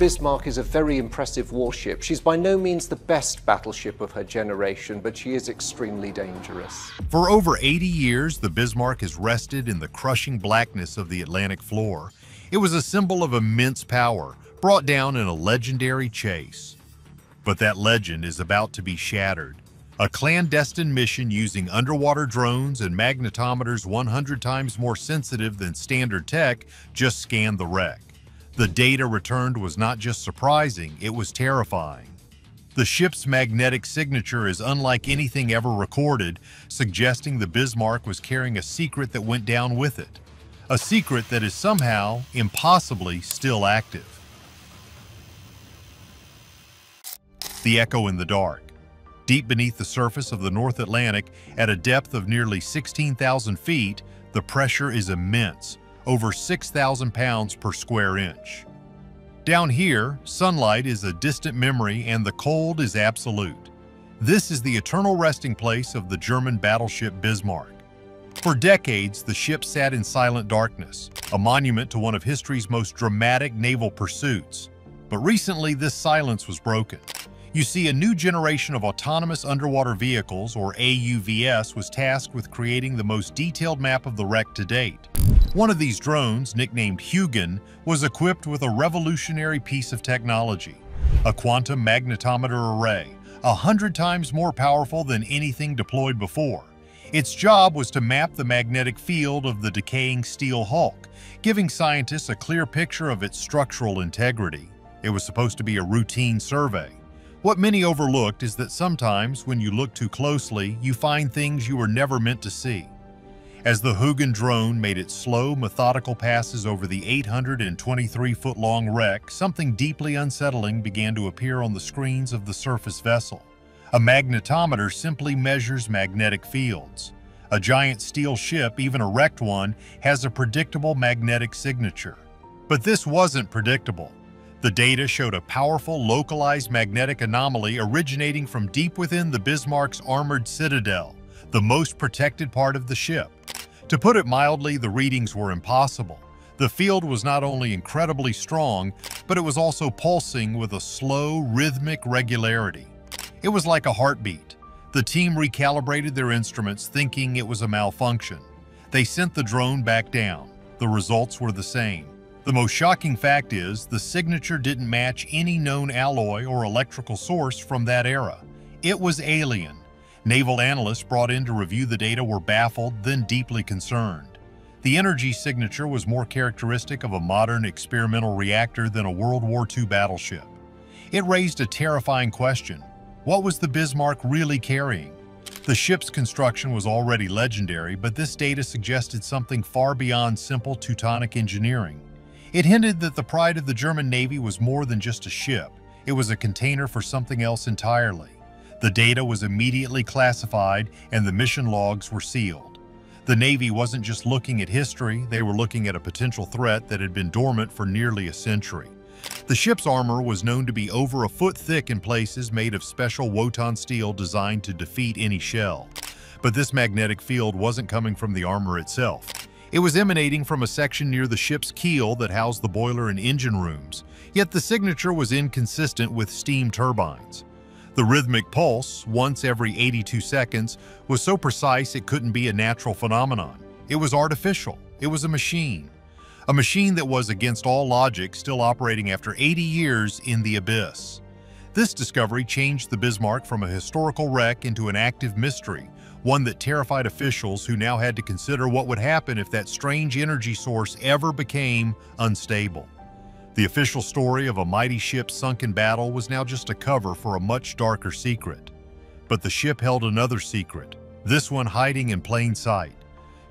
Bismarck is a very impressive warship. She's by no means the best battleship of her generation, but she is extremely dangerous. For over 80 years, the Bismarck has rested in the crushing blackness of the Atlantic floor. It was a symbol of immense power, brought down in a legendary chase. But that legend is about to be shattered. A clandestine mission using underwater drones and magnetometers 100 times more sensitive than standard tech just scanned the wreck. The data returned was not just surprising, it was terrifying. The ship's magnetic signature is unlike anything ever recorded, suggesting the Bismarck was carrying a secret that went down with it. A secret that is somehow, impossibly, still active. The Echo in the Dark Deep beneath the surface of the North Atlantic, at a depth of nearly 16,000 feet, the pressure is immense, over 6,000 pounds per square inch. Down here, sunlight is a distant memory and the cold is absolute. This is the eternal resting place of the German battleship Bismarck. For decades, the ship sat in silent darkness, a monument to one of history's most dramatic naval pursuits. But recently, this silence was broken you see a new generation of autonomous underwater vehicles, or AUVS, was tasked with creating the most detailed map of the wreck to date. One of these drones, nicknamed Hugin, was equipped with a revolutionary piece of technology, a quantum magnetometer array, a hundred times more powerful than anything deployed before. Its job was to map the magnetic field of the decaying steel hulk, giving scientists a clear picture of its structural integrity. It was supposed to be a routine survey, what many overlooked is that sometimes, when you look too closely, you find things you were never meant to see. As the Hugin drone made its slow, methodical passes over the 823-foot-long wreck, something deeply unsettling began to appear on the screens of the surface vessel. A magnetometer simply measures magnetic fields. A giant steel ship, even a wrecked one, has a predictable magnetic signature. But this wasn't predictable. The data showed a powerful localized magnetic anomaly originating from deep within the Bismarck's armored citadel, the most protected part of the ship. To put it mildly, the readings were impossible. The field was not only incredibly strong, but it was also pulsing with a slow, rhythmic regularity. It was like a heartbeat. The team recalibrated their instruments thinking it was a malfunction. They sent the drone back down. The results were the same. The most shocking fact is the signature didn't match any known alloy or electrical source from that era. It was alien. Naval analysts brought in to review the data were baffled, then deeply concerned. The energy signature was more characteristic of a modern experimental reactor than a World War II battleship. It raised a terrifying question. What was the Bismarck really carrying? The ship's construction was already legendary, but this data suggested something far beyond simple Teutonic engineering. It hinted that the pride of the German Navy was more than just a ship. It was a container for something else entirely. The data was immediately classified and the mission logs were sealed. The Navy wasn't just looking at history, they were looking at a potential threat that had been dormant for nearly a century. The ship's armor was known to be over a foot thick in places made of special Wotan steel designed to defeat any shell. But this magnetic field wasn't coming from the armor itself. It was emanating from a section near the ship's keel that housed the boiler and engine rooms, yet the signature was inconsistent with steam turbines. The rhythmic pulse, once every 82 seconds, was so precise it couldn't be a natural phenomenon. It was artificial. It was a machine. A machine that was against all logic, still operating after 80 years in the abyss. This discovery changed the Bismarck from a historical wreck into an active mystery, one that terrified officials who now had to consider what would happen if that strange energy source ever became unstable. The official story of a mighty ship sunk in battle was now just a cover for a much darker secret. But the ship held another secret, this one hiding in plain sight.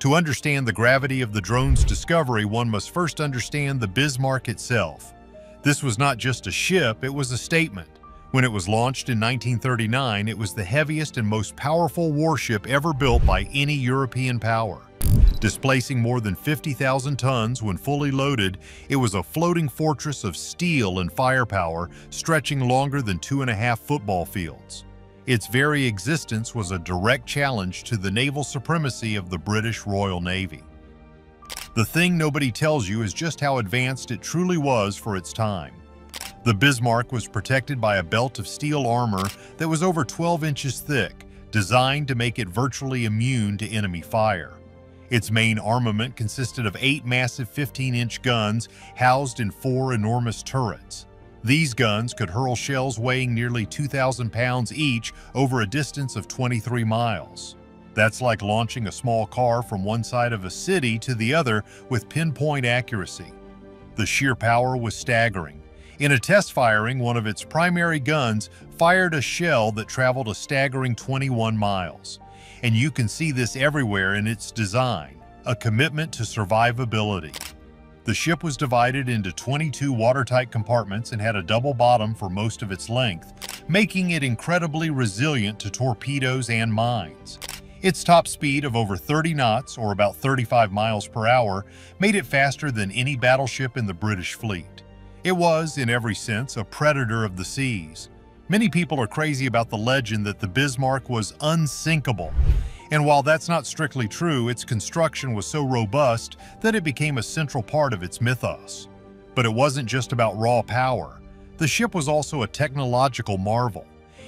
To understand the gravity of the drone's discovery, one must first understand the Bismarck itself. This was not just a ship, it was a statement. When it was launched in 1939, it was the heaviest and most powerful warship ever built by any European power. Displacing more than 50,000 tons when fully loaded, it was a floating fortress of steel and firepower stretching longer than two and a half football fields. Its very existence was a direct challenge to the naval supremacy of the British Royal Navy. The thing nobody tells you is just how advanced it truly was for its time. The Bismarck was protected by a belt of steel armor that was over 12 inches thick, designed to make it virtually immune to enemy fire. Its main armament consisted of eight massive 15-inch guns housed in four enormous turrets. These guns could hurl shells weighing nearly 2,000 pounds each over a distance of 23 miles. That's like launching a small car from one side of a city to the other with pinpoint accuracy. The sheer power was staggering, in a test firing, one of its primary guns fired a shell that traveled a staggering 21 miles. And you can see this everywhere in its design, a commitment to survivability. The ship was divided into 22 watertight compartments and had a double bottom for most of its length, making it incredibly resilient to torpedoes and mines. Its top speed of over 30 knots, or about 35 miles per hour, made it faster than any battleship in the British fleet. It was, in every sense, a predator of the seas. Many people are crazy about the legend that the Bismarck was unsinkable. And while that's not strictly true, its construction was so robust that it became a central part of its mythos. But it wasn't just about raw power. The ship was also a technological marvel.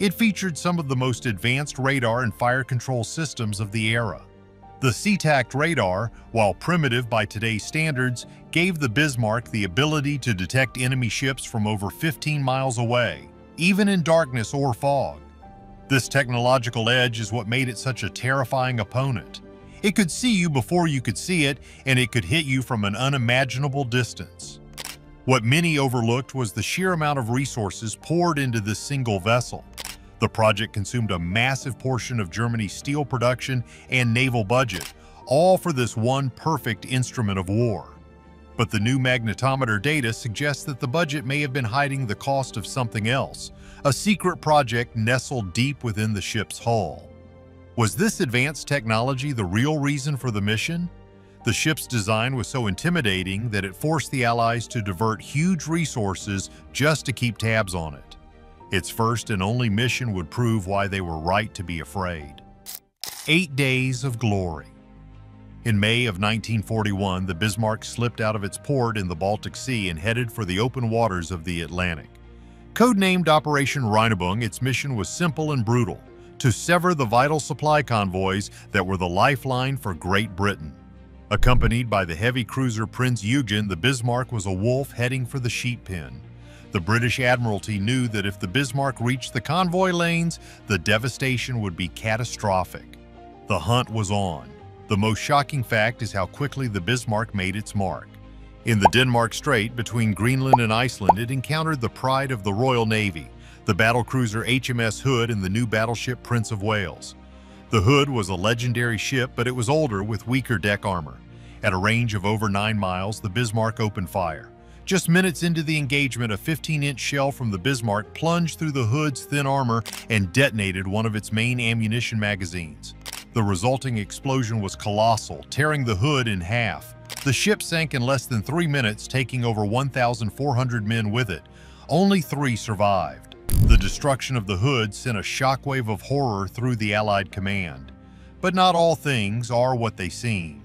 It featured some of the most advanced radar and fire control systems of the era. The Seetakt radar, while primitive by today's standards, gave the Bismarck the ability to detect enemy ships from over 15 miles away, even in darkness or fog. This technological edge is what made it such a terrifying opponent. It could see you before you could see it, and it could hit you from an unimaginable distance. What many overlooked was the sheer amount of resources poured into this single vessel. The project consumed a massive portion of Germany's steel production and naval budget, all for this one perfect instrument of war. But the new magnetometer data suggests that the budget may have been hiding the cost of something else, a secret project nestled deep within the ship's hull. Was this advanced technology the real reason for the mission? The ship's design was so intimidating that it forced the Allies to divert huge resources just to keep tabs on it. Its first and only mission would prove why they were right to be afraid. Eight Days of Glory In May of 1941, the Bismarck slipped out of its port in the Baltic Sea and headed for the open waters of the Atlantic. Codenamed Operation Rheinübung, its mission was simple and brutal, to sever the vital supply convoys that were the lifeline for Great Britain. Accompanied by the heavy cruiser Prinz Eugen, the Bismarck was a wolf heading for the sheep pen. The British Admiralty knew that if the Bismarck reached the convoy lanes, the devastation would be catastrophic. The hunt was on. The most shocking fact is how quickly the Bismarck made its mark. In the Denmark Strait between Greenland and Iceland, it encountered the pride of the Royal Navy, the battlecruiser HMS Hood and the new battleship Prince of Wales. The Hood was a legendary ship, but it was older with weaker deck armor. At a range of over nine miles, the Bismarck opened fire. Just minutes into the engagement, a 15-inch shell from the Bismarck plunged through the hood's thin armor and detonated one of its main ammunition magazines. The resulting explosion was colossal, tearing the hood in half. The ship sank in less than three minutes, taking over 1,400 men with it. Only three survived. The destruction of the hood sent a shockwave of horror through the Allied command. But not all things are what they seem.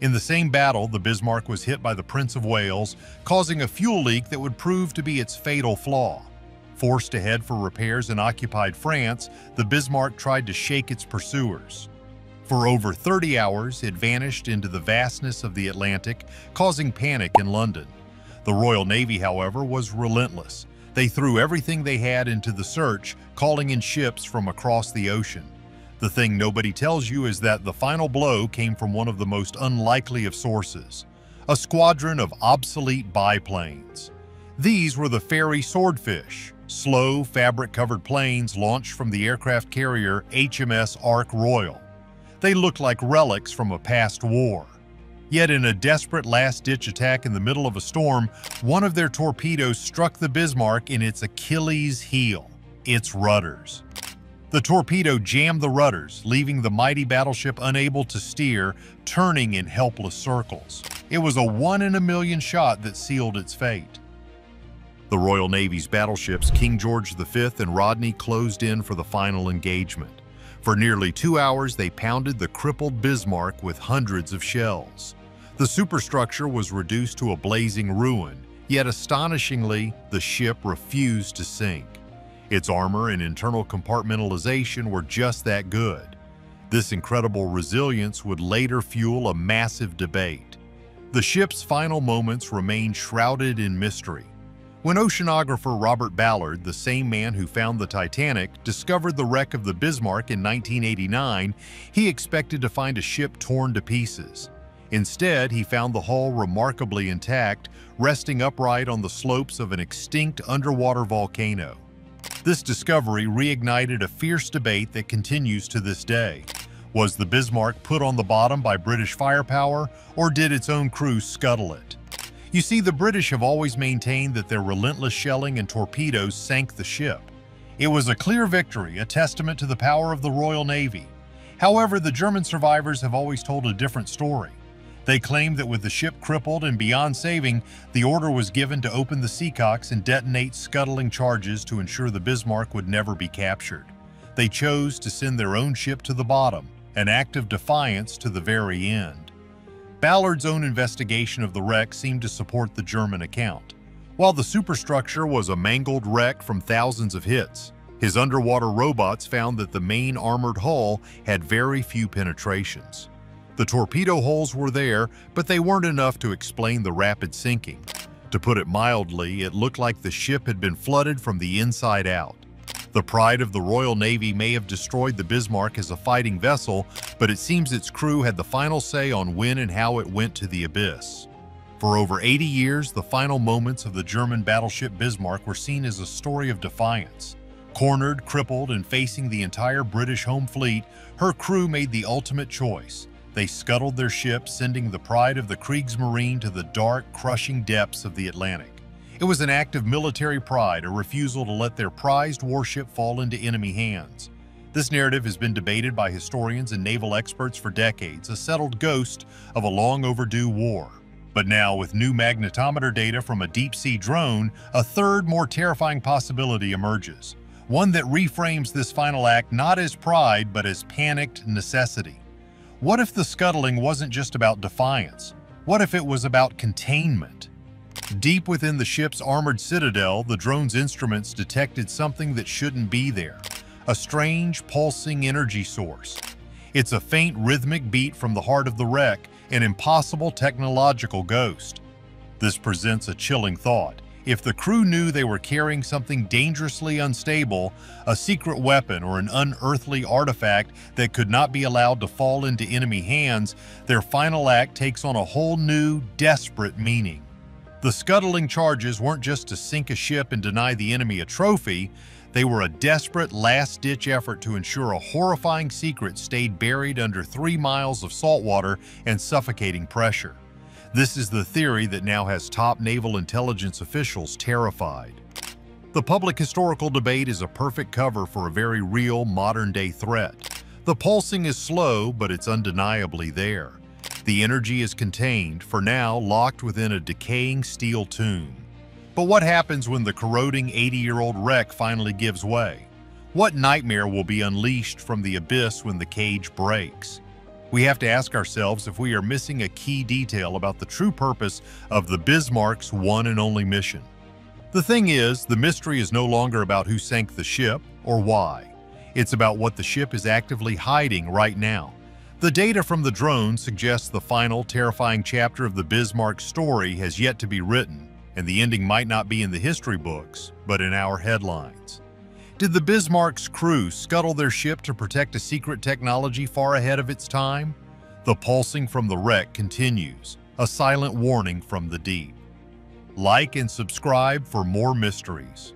In the same battle, the Bismarck was hit by the Prince of Wales, causing a fuel leak that would prove to be its fatal flaw. Forced to head for repairs in occupied France, the Bismarck tried to shake its pursuers. For over 30 hours, it vanished into the vastness of the Atlantic, causing panic in London. The Royal Navy, however, was relentless. They threw everything they had into the search, calling in ships from across the ocean. The thing nobody tells you is that the final blow came from one of the most unlikely of sources, a squadron of obsolete biplanes. These were the Fairey Swordfish, slow, fabric-covered planes launched from the aircraft carrier HMS Ark Royal. They looked like relics from a past war. Yet in a desperate last-ditch attack in the middle of a storm, one of their torpedoes struck the Bismarck in its Achilles heel, its rudders. The torpedo jammed the rudders, leaving the mighty battleship unable to steer, turning in helpless circles. It was a one-in-a-million shot that sealed its fate. The Royal Navy's battleships King George V and Rodney closed in for the final engagement. For nearly two hours, they pounded the crippled Bismarck with hundreds of shells. The superstructure was reduced to a blazing ruin, Yet astonishingly, the ship refused to sink. Its armor and internal compartmentalization were just that good. This incredible resilience would later fuel a massive debate. The ship's final moments remain shrouded in mystery. When oceanographer Robert Ballard, the same man who found the Titanic, discovered the wreck of the Bismarck in 1989, he expected to find a ship torn to pieces. Instead, he found the hull remarkably intact, resting upright on the slopes of an extinct underwater volcano. This discovery reignited a fierce debate that continues to this day. Was the Bismarck put on the bottom by British firepower, or did its own crew scuttle it? You see, the British have always maintained that their relentless shelling and torpedoes sank the ship. It was a clear victory, a testament to the power of the Royal Navy. However, the German survivors have always told a different story. They claimed that with the ship crippled and beyond saving, the order was given to open the Seacocks and detonate scuttling charges to ensure the Bismarck would never be captured. They chose to send their own ship to the bottom, an act of defiance to the very end. Ballard's own investigation of the wreck seemed to support the German account. While the superstructure was a mangled wreck from thousands of hits, his underwater robots found that the main armored hull had very few penetrations. The torpedo holes were there, but they weren't enough to explain the rapid sinking. To put it mildly, it looked like the ship had been flooded from the inside out. The pride of the Royal Navy may have destroyed the Bismarck as a fighting vessel, but it seems its crew had the final say on when and how it went to the abyss. For over 80 years, the final moments of the German battleship Bismarck were seen as a story of defiance. Cornered, crippled, and facing the entire British home fleet, her crew made the ultimate choice they scuttled their ship, sending the pride of the Kriegsmarine to the dark, crushing depths of the Atlantic. It was an act of military pride, a refusal to let their prized warship fall into enemy hands. This narrative has been debated by historians and naval experts for decades, a settled ghost of a long overdue war. But now, with new magnetometer data from a deep-sea drone, a third, more terrifying possibility emerges. One that reframes this final act not as pride, but as panicked necessity. What if the scuttling wasn't just about defiance? What if it was about containment? Deep within the ship's armored citadel, the drone's instruments detected something that shouldn't be there, a strange, pulsing energy source. It's a faint rhythmic beat from the heart of the wreck, an impossible technological ghost. This presents a chilling thought. If the crew knew they were carrying something dangerously unstable, a secret weapon or an unearthly artifact that could not be allowed to fall into enemy hands, their final act takes on a whole new, desperate meaning. The scuttling charges weren't just to sink a ship and deny the enemy a trophy, they were a desperate last-ditch effort to ensure a horrifying secret stayed buried under three miles of salt water and suffocating pressure. This is the theory that now has top naval intelligence officials terrified. The public historical debate is a perfect cover for a very real modern-day threat. The pulsing is slow, but it's undeniably there. The energy is contained, for now locked within a decaying steel tomb. But what happens when the corroding 80-year-old wreck finally gives way? What nightmare will be unleashed from the abyss when the cage breaks? We have to ask ourselves if we are missing a key detail about the true purpose of the Bismarck's one and only mission. The thing is, the mystery is no longer about who sank the ship or why. It's about what the ship is actively hiding right now. The data from the drone suggests the final, terrifying chapter of the Bismarck story has yet to be written, and the ending might not be in the history books, but in our headlines. Did the Bismarck's crew scuttle their ship to protect a secret technology far ahead of its time? The pulsing from the wreck continues, a silent warning from the deep. Like and subscribe for more mysteries.